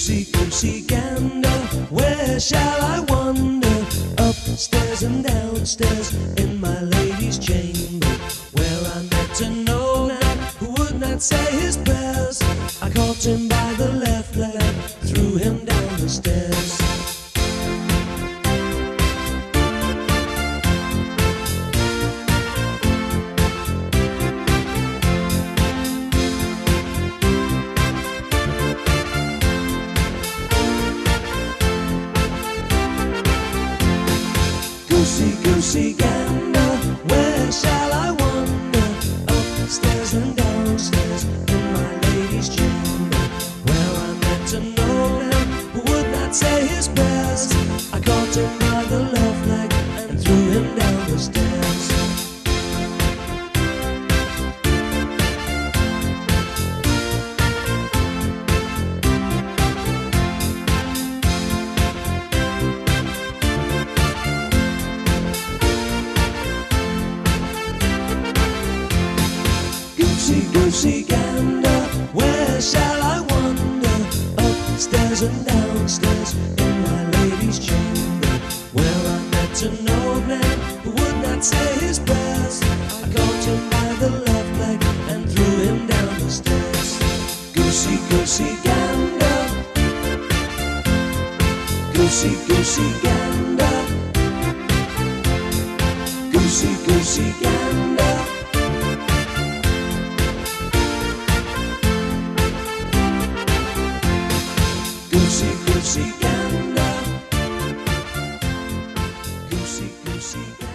seek, and seek and oh, where shall I wander? Upstairs and downstairs in my lady's chamber. Well, I met a no-man who would not say his prayers. I caught him by the left leg, threw him down the stairs. Goosey gander, where shall I wander? Upstairs and downstairs in my lady's chamber. Where I met a man who would not say his prayers. I caught him by the left leg and threw him down the stairs. Goosey, goosey gander, where shall I wander? Upstairs and downstairs in my lady's chamber. Where I met an old man who would not say his prayers. I caught him by the left leg and threw him down the stairs. Goosey, goosey gander. Goosey, goosey gander. Goosey, goosey gander. Goosey, goosey gander. Goosey, goosey gander.